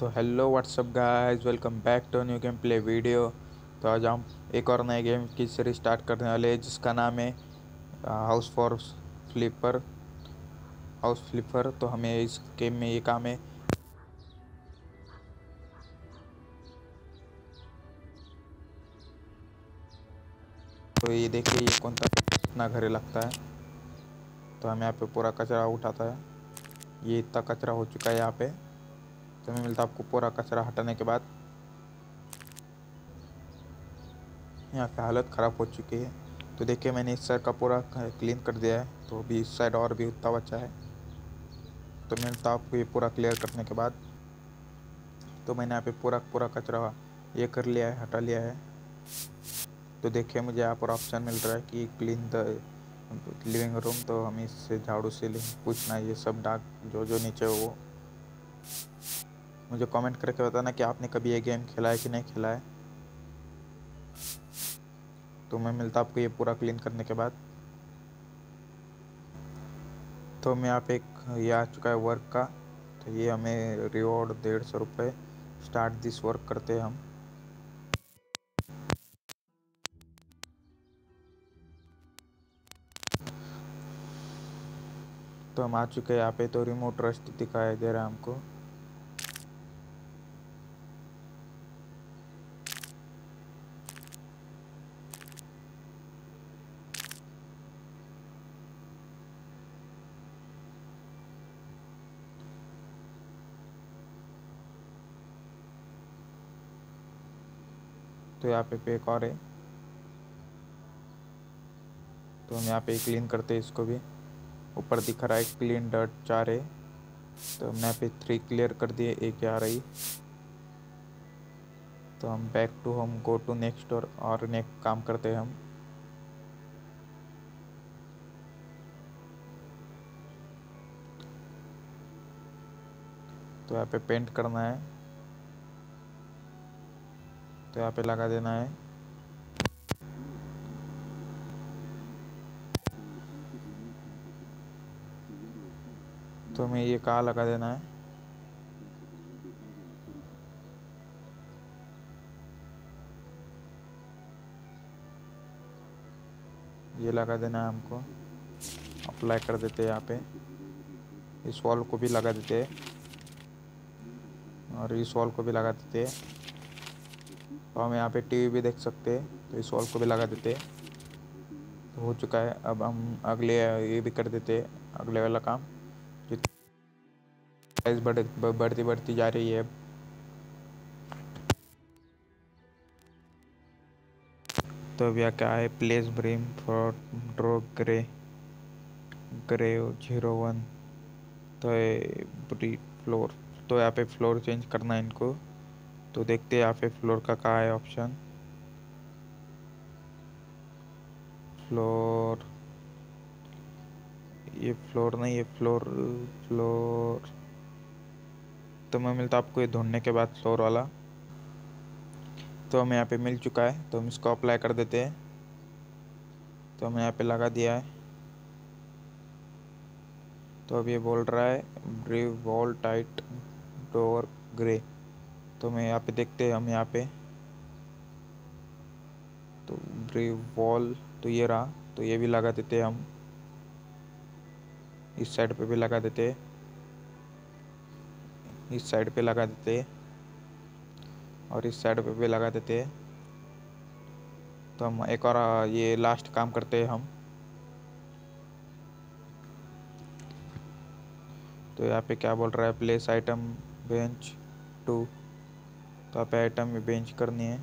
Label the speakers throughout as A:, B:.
A: तो hello what's up guys welcome back to new game play video तो आज हम एक और नए गेम की सीरीज़ स्टार्ट करने वाले हैं, जिसका नाम है house for flipper house flipper तो हमें इस गेम में ये काम है। तो ये देखिए, ये कौन सा, कितना घरे लगता है। तो हम यहाँ पे पूरा कचरा उठाता है। ये इतना कचरा हो चुका है यहाँ पे। तो मैं मिलता आपको पूरा कचरा हटाने के बाद। यहाँ की हालत ख़राब हो चुकी है। तो देखिए, मैंने इस साइड का पूरा क्लीन कर दिया है। तो अभी इस साइड और भी उतना बचा है तो मिलता आपको ये पूरा क्लियर करने के बाद। तो मैंने यहाँ पे पूरा पूरा कचरा ये कर लिया है, हटा लिया है। तो देखिए, मुझे यहाँ पर ऑप्शन मिल रहा है कि क्लीन द लिविंग रूम तो हम इससे झाड़ू से पूछना, ये सब डाक जो जो नीचे वो। मुझे कमेंट करके बताना कि आपने कभी ये गेम खेला है कि नहीं खेला है। तो मैं मिलता आपको ये पूरा क्लीन करने के बाद। तो मैं यहाँ पे एक ये आ चुका है वर्क का। तो ये हमें रिवॉर्ड डेढ़ सौ रुपये स्टार्ट दिस वर्क करते हैं हम। तो हम आ चुके हैं यहाँ पे तो रिमोट रस्ट दिखाई दे रहा है हमको। तो यहाँ पे पेक और है। तो हम यहाँ पे क्लीन करते हैं इसको भी। ऊपर दिख रहा है क्लीन डॉट चार है। तो हमने यहाँ पे थ्री क्लियर कर दिए, एक आ रही। तो हम back to home go to next और और नेक्स्ट काम करते हैं हम। तो यहाँ पे पेंट करना है। तो यहाँ पे लगा देना है। तो हमें ये कहाँ लगा देना है? ये लगा देना है हमको। अप्लाई कर देते हैं यहाँ पे। इस वॉल को भी लगा देते हैं। और इस वॉल को भी लगा देते हैं। तो हम यहाँ पे टीवी भी देख सकते हैं तो इस वॉल को भी लगा देते हैं। तो हो चुका है, अब हम अगले, ये भी कर देते हैं, अगले वाला काम। जो साइज़ बढ़, बढ़ती बढ़ती जा रही है तो अब यह क्या है? Place beam for draw grey grey zero one तो ये फ्लोर तो यहाँ पे फ्लोर चेंज करना है इनको। तो देखते हैं यहाँ पे फ्लोर का कहाँ है ऑप्शन फ्लोर ये फ्लोर नहीं, ये फ्लोर फ्लोर तो मैं मिलता आपको ये ढूँढने के बाद फ्लोर वाला। तो हमें यहाँ पे मिल चुका है तो हम इसको अप्लाई कर देते हैं। तो हमें यहाँ पे लगा दिया है। तो अब ये बोल रहा है brave wall tight door grey तो मैं यहाँ पे देखते हैं हम यहाँ पे। तो ब्रिव वॉल तो ये रहा तो ये भी लगा देते हम। इस साइड पे भी लगा देते इस साइड पे लगा देते और इस साइड पे भी लगा देते तो हम एक और ये लास्ट काम करते हैं हम। तो यहाँ पे क्या बोल रहा है? प्लेस आइटम बेंच टू तो आप आइटम बेंच करनी है।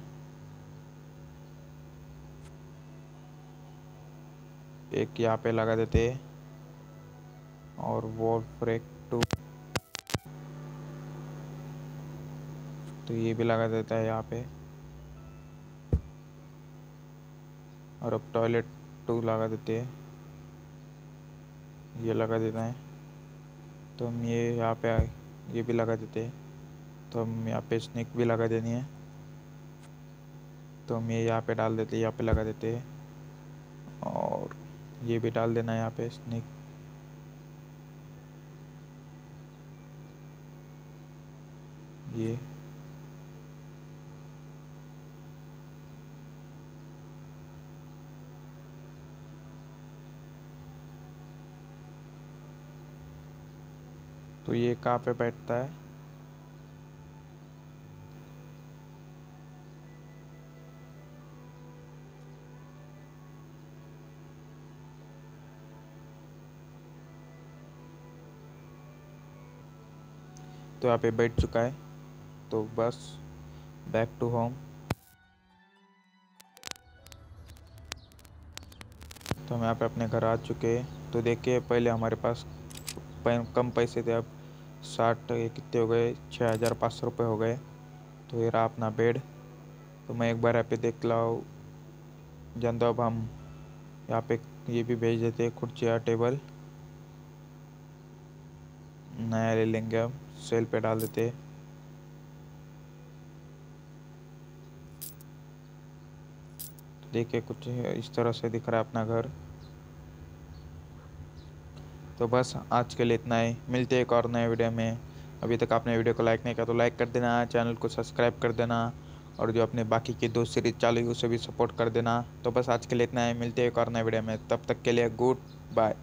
A: एक यहाँ पे लगा देते हैं। और वॉल फ्रेक टू तो ये भी लगा देता है यहाँ पे। और अब टॉयलेट टू लगा देते हैं। ये लगा देना है। तो हम ये यहाँ पे ये भी लगा देते हैं। तो हम यहाँ पे स्नैक भी लगा देनी है। तो हम ये यहाँ पे डाल देते हैं, यहाँ पे लगा देते हैं। और ये भी डाल देना है यहाँ पे स्नैक ये। तो ये कहाँ पे बैठता है? तो यहाँ पे बैठ चुका है। तो बस बैक टू होम तो हम यहाँ पे अपने घर आ चुके हैं। तो देखिए, पहले हमारे पास कम पैसे थे, अब साठ कितने हो गए? छः हज़ार पाँच सौ रुपये हो गए। तो ये रहा अपना बेड तो मैं एक बार यहाँ पे देख जान दो अब हम यहाँ पे ये भी भेज देते कुर्सियाँ टेबल। नया ले लेंगे हम सेल पे डाल देते देखिए कुछ इस तरह से दिख रहा है अपना घर। तो बस आज के लिए इतना ही। मिलते हैं एक और नए वीडियो में। अभी तक आपने वीडियो को लाइक नहीं किया तो लाइक कर देना चैनल को सब्सक्राइब कर देना और जो अपने बाकी की दो सीरीज़ चालू है उसे भी सपोर्ट कर देना। तो बस आज के लिए इतना ही। मिलते हैं एक और नए वीडियो में। तब तक के लिए गुड बाय